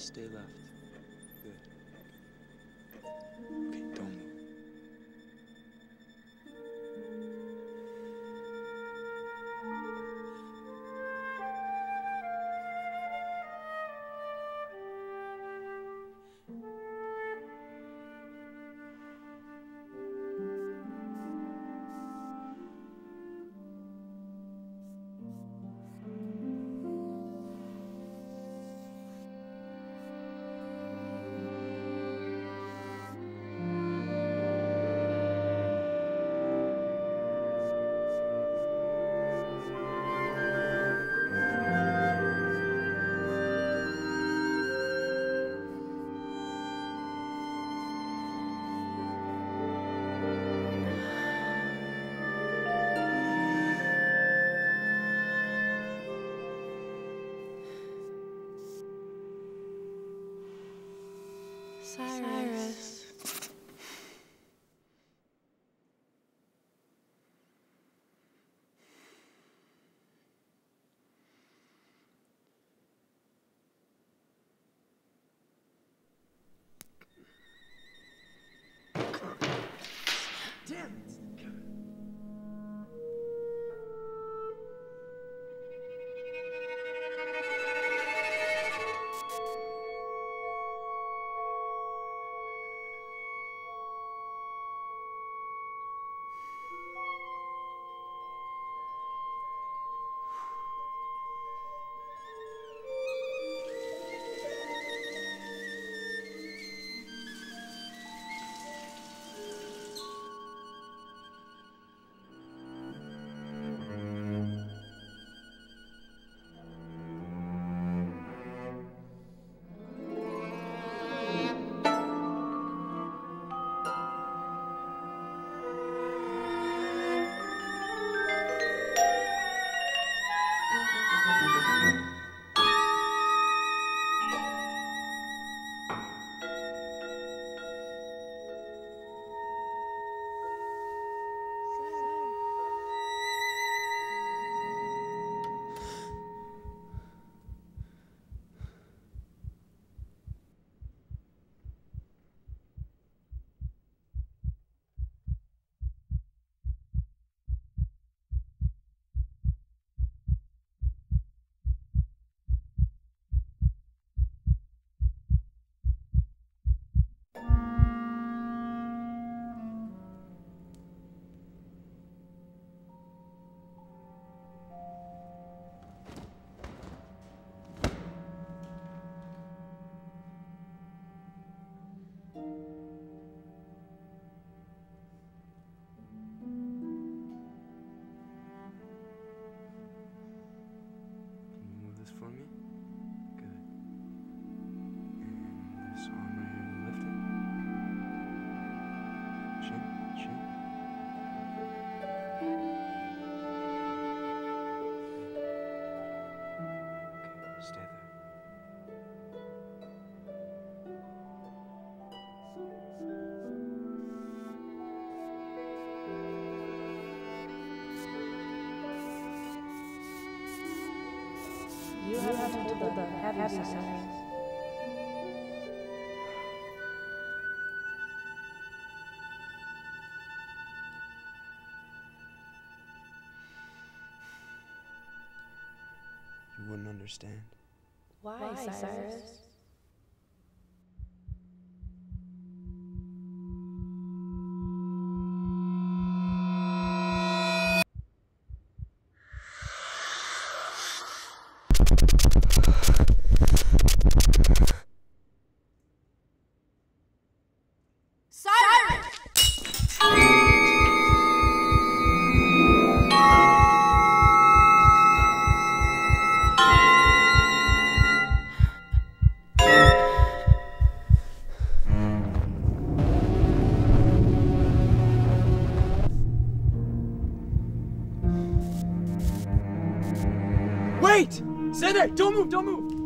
stay left. Good. Cyrus. Can have told the heavy Cyrus. You wouldn't understand. Why, Cyrus? Wait! Stay there! Don't move! Don't move!